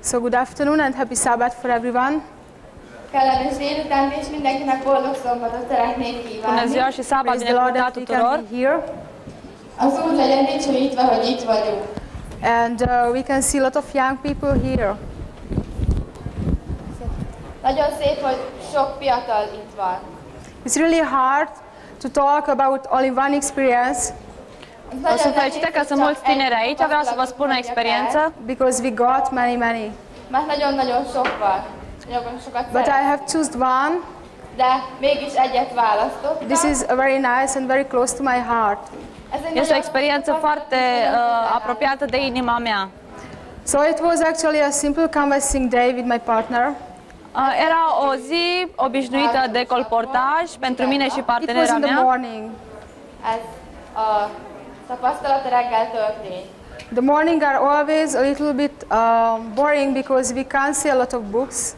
So good afternoon and happy Sabbath for everyone. Kellemes délután és mindenkinek boldog szombatot szeretnék Bună kívánni. ziua și sabat Praise the Lord binecuvântat tuturor. can be here. Az Úr legyen dicsőítve, hogy itt vagyunk. And uh, we can see a lot of young people here. Nagyon szép, hogy sok fiatal itt van. It's really hard to talk about only one experience Ez O nagyon sunt nehéz, fericită că hogy sunt csak mulți egy tineri aici, vreau să vă spun o tapasztalatot experiență. mondjak because we got many, many. el, Mert nagyon-nagyon sok van. Nagyon sokat But I szeretnék. have chosen one. De mégis egyet választottam. This is a very nice and very close to my heart. Ez egy Este o nagyon experiență foarte uh, apropiată de inima mea. So it was actually a simple canvassing day with my partner. Uh, Era o zi obișnuită de colportaj pentru mine și It was partenera in the mea. morning. Ez a tapasztalat reggel történt. The morning are always a little bit um, boring because we can't see a lot of books.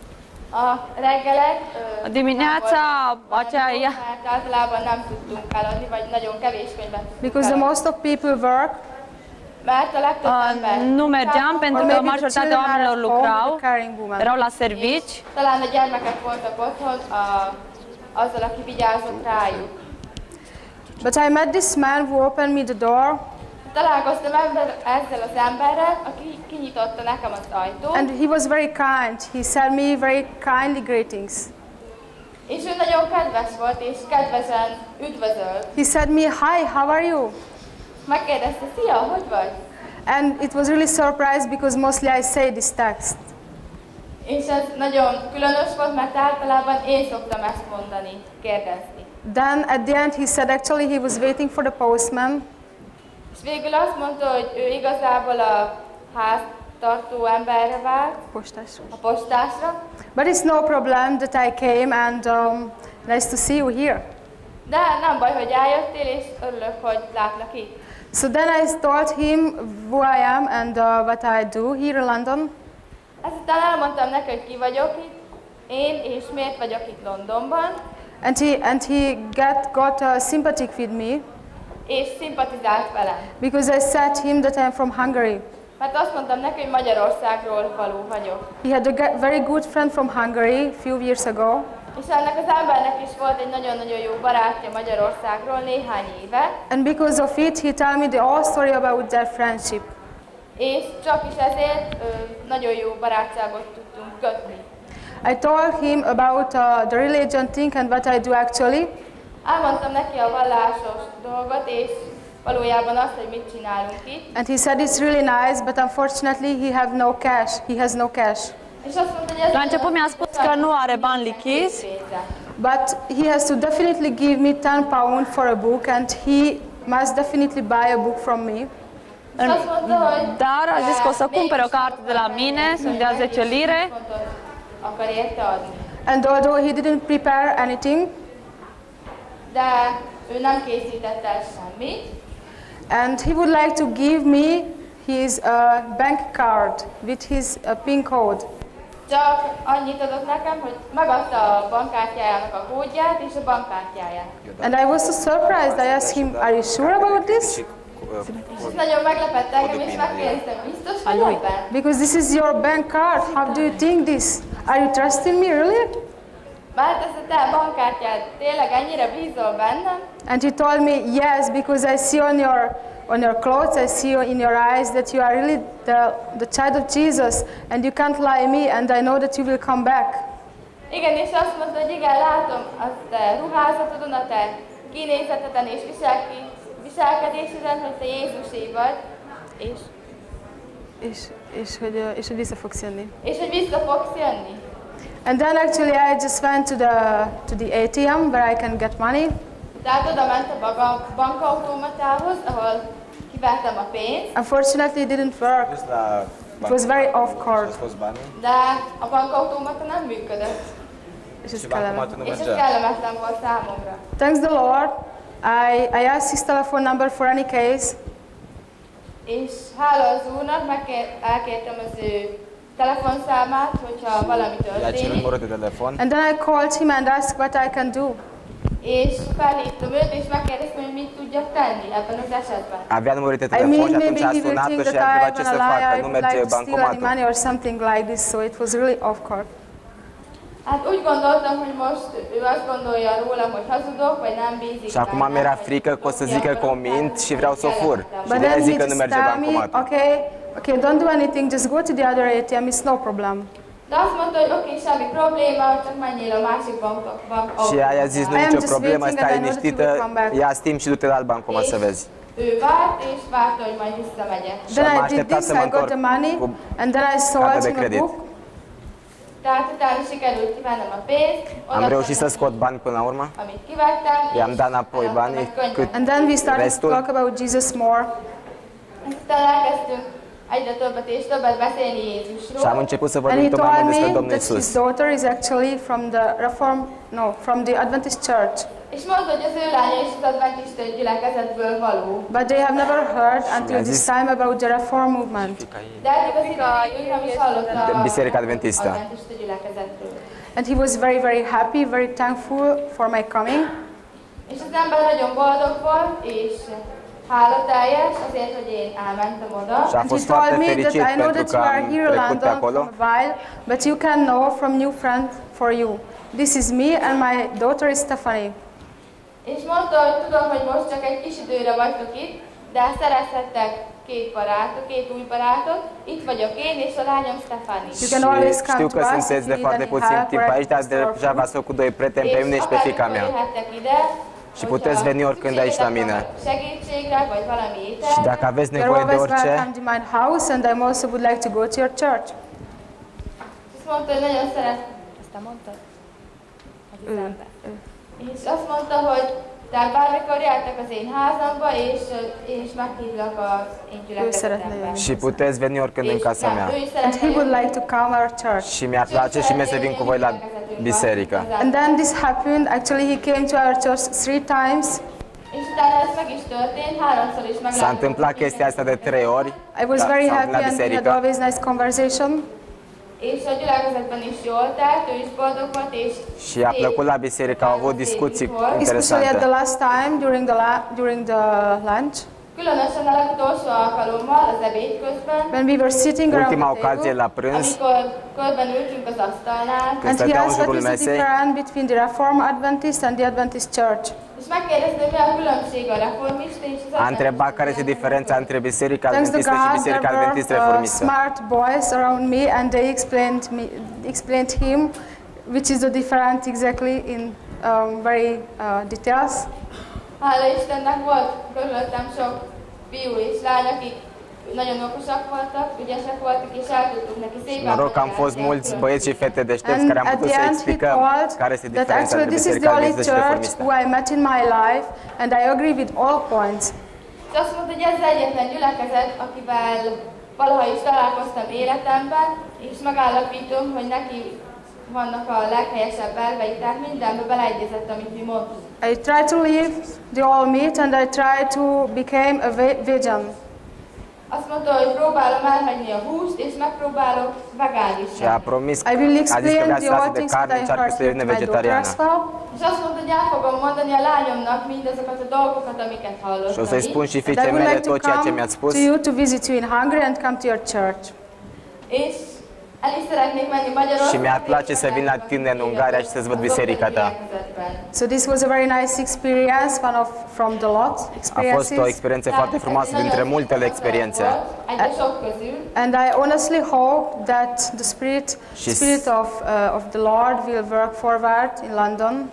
A reggelek ö, Dimineața nem volt aceea nagyon, mert általában nem tudtunk eladni, vagy nagyon kevés könyvet tudtunk Because the eladni. most of people work, Mert a legtöbb ember nu mergeam Talán- pentru or că maybe the majoritatea children are oamenilor at home with lucrau, the caring woman. erau la servici Talán a gyermekek voltak otthon a, azzal, aki vigyázott rájuk. But I met this man who opened me the door Találkoztam ember, ezzel az emberrel, aki kinyitotta nekem az ajtót, and he was very kind. He said me very kindly greetings. és ő nagyon kedves volt, és kedvesen üdvözölt. He said me, hi, how are you? Megkérdezte, szia, hogy vagy? And it was really surprised because mostly I say this text. És ez nagyon különös volt, mert általában én szoktam ezt mondani, kérdezni. Then at the end he said actually he was waiting for the postman És végül azt mondta, hogy ő igazából a háztartó emberre várt, postás. a postásra, But it's no problem that I came and um, nice to see you here. de nem baj, hogy eljöttél, és örülök, hogy látlak itt. So then I told him who I am and uh, what I do here in London. Ezután elmondtam neki, hogy ki vagyok itt, én, és miért vagyok itt Londonban, And he, and he get, got uh, sympathetic with me és szimpatizált velem. because I said him that I'm from Hungary. Mert azt mondtam neki, hogy Magyarországról való vagyok. He had a very good friend from Hungary few years ago. És ennek az embernek is volt egy nagyon-nagyon jó barátja Magyarországról néhány éve, And because of it, he told me the whole story about their friendship. és csak is ezért ö, nagyon jó barátságot tudtunk kötni. I told him about uh, the religion thing and what I do actually. Elmondtam neki a vallásos dolgot, és valójában azt, hogy mit csinálunk itt. And he said it's really nice, but unfortunately he have no cash. He has no cash. És azt mondta, hogy ez La început mi-a spus că nu are bani lichizi. But he has to definitely give me 10 pound for a book and he must definitely buy a book from me. És azt mondta, hogy dar a zis că o să cumpere o carte de la mine, să-mi dea 10 lire. Fontot akar érte adni. And although he didn't prepare anything, De ő nem készített el semmit, and he would like to give me his uh, bank card with his uh, PIN code. csak annyit adott nekem, hogy megadta a bankkártyájának a kódját és a bankkártyáját. And I was so surprised. I asked him, Are you sure about this? És ez nagyon meglepett engem, és megkérdeztem, biztos vagy ebben? Because this is your bank card. How do you think this? Are you trusting me really? Mert ez bankkártyád, tényleg ennyire bízol bennem? And he told me, Yes, because I see on your on your clothes, I see in your eyes that you are really the, the child of Jesus and you can't lie me and I know that you will come back. Igen, és azt mondta, hogy igen, látom a te ruházatodon, a te kinézeteden és viselkedéseden, hogy te Jézusé vagy, és, És, és, hogy, és hogy vissza fogsz jönni. és hogy vissza fogsz jönni. And then actually I just went to the, to the ATM where I can get money Tehát oda ment a baga- bankautomatához, ahol kivettem a pénzt, Unfortunately, it didn't work. It was very off Și a court. scos banii de a bankautomata nem működött. És ez și kellemetlen. bancomatul nu És ez kellemetlen volt számomra. Thanks the Lord. I, I asked his telephone number for any case, És hála az úrnak, megkér, elkértem az ő telefonszámát, hogyha valami történik. numărul telefon and then I called him and asked what I can do. És felhívtam őt, és megkérdeztem, hogy mit tudjak tenni ebben az esetben. Avea numărul de I telefon mean, și atunci maybe a he will sunat-o think și that a I întrebat ce am să gonna lie, facă, I would like to steal any money or something like this, so it was really awkward. Hát úgy gondoltam, hogy most ő azt gondolja rólam, hogy hazudok, vagy nem bízik Și acum mi era frică că o să zică că o mint și vreau să o fur. Și But de aia then zic he că nu just merge tell me, bancomatul. okay, okay, don't do anything, just go to the other ATM, it's no problem. De azt mondta, hogy oké, semmi probléma, csak menjél a másik bankba. bank Și aia a zis, nu I e am nicio just problemă, waiting stai and I know that you liniștită, will come back. ia timp și du-te la alt bancomat să vezi. Ő várt, és várta, hogy majd visszamegyek. Then am I did așteptat this, să mă I got întorc the money, cu and then I saw cartea it de in a credit. book, Tată, tată și căruți, mă nămăpesc. Am reușit să scot bani până la urmă. I-am dat înapoi banii. And then we started to talk about Jesus more. Stălacă stâng. Egyre többet és többet beszélni Jézusról. Și am început să And vorbim he tot mai mult told despre me Domnul that his daughter is actually from the Reform, no, from the Adventist church. És mondta, hogy az ő lánya is az adventista gyülekezetből való. But they have never heard until this time about the Reform movement. De eddig az időig ő nem is hallotta a Biserica Adventistă. adventista gyülekezetről. And he was very, very happy, very thankful for my coming. És az ember nagyon boldog volt, és hálateljes azért, hogy én elmentem oda. Și a fost foarte told me that fericit I know pentru that că you are am here in trecut pe London acolo. while, but you can know from new friend for you. This is me and my daughter is Stephanie. És mondta, hogy tudom, hogy most csak egy kis időre vagytok itt, de szerezhettek két barátot, két új barátot. Itt vagyok én és a lányom Stefani. You can always Și știu că us sunteți de foarte puțin help timp aici, dar deja v-ați făcut doi prieteni pe mine și pe fica mea. jöhettek ide, Și puteți veni oricând aici la mine. Segítségre, vagy valami étel. Și dacă aveți You're nevoie de always orice, welcome to my house and I also would like to go to your church. Azt mondta, hogy nagyon szeret. Ezt te mondtad? Az üzembe. És azt mondta, hogy tehát bármikor jöttek az én házamba, és, és meghívlak az én szeretne gyülekezetembe. și puteți veni oricând în És casa nem, mea. ő is And szeretne he would jönni. like to come our church. Și mi-ar place și mie să vin cu voi la biserică. And then this happened. Actually, he came to our church three times. És utána ez meg is történt, háromszor is meg S-a întâmplat chestia asta de trei ori. I was very happy and we had always nice conversation. És a gyülekezetben is jól telt, ő is boldog volt, és Și a plăcut la biserică, au avut discuții Especially at the last time during the la- during the lunch Különösen a legutolsó alkalommal, az ebéd közben, when we were sitting around Ultima the ocazie table. la prânz, amikor körben ültünk az când And he stăteau în asked what jurul is the mesei, difference between the Reform Adventist and the Adventist Church. és megkérdezte, hogy a különbség a reformista és az a întrebat care este diferența între Biserica Adventistă și Biserica there Adventistă were Reformistă. smart boys around me, and they explained me, explained him, which is the difference exactly in um, very uh, details. Hála Istennek volt körülöttem sok fiú és lány, akik nagyon okosak voltak, ügyesek voltak, és el tudtuk neki szépen Noroc am fost mulți băieți și fete deștepți And care am at putut the să end, he explicăm care este that diferența actually între this is the Biserica only Adventistă și church Reformistă. who I met in my life, and I agree with all points. És azt mondta, hogy ez az egyetlen gyülekezet, akivel valaha is találkoztam életemben, és megállapítom, hogy neki vannak a leghelyesebb elveik, tehát mindenbe beleegyezett, amit mi mondtunk. I try to leave the all meat, and I try to become a ve- vegan. Azt mondta, hogy próbálom elhagyni a húst, és megpróbálok vegánis Și a promis, I will a zis că explain the să lasă all de things that I încearcă heard să with devină my daughter vegetariană. as well. És azt mondta, hogy el fogom mondani a lányomnak mindazokat a dolgokat, amiket Și o hallottam să-i spun itt. și And I fiicei would mele to tot ceea ce come mi-ați spus to you to visit you in Hungary and come to your church. És el is szeretnék menni Magyarországra. Și mi-ar place és să vin la tine în Ungaria și să-ți văd biserica ta. gyülekezetben. So this was a very nice experience, one of from the lot A experiences. fost o experiență foarte frumoasă dintre multele experiențe. Egy a sok közül. And I honestly hope that the spirit, She's- spirit of, uh, of the Lord will work forward in London.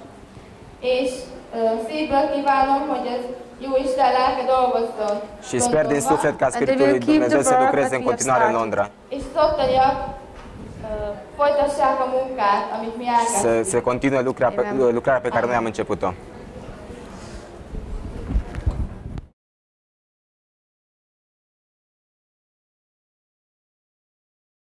És uh, szívből kívánom, hogy ez jó Isten lelke dolgozzon. Și sper din Londonban, suflet ca And they Spiritul lui will keep Dumnezeu the să work lucreze that în we have continuare în started. Londra. És az ottaniak uh, folytassák a munkát, amit mi Să elkezdtünk. se continue lucrarea pe, Amen. lucrarea pe care noi am început-o.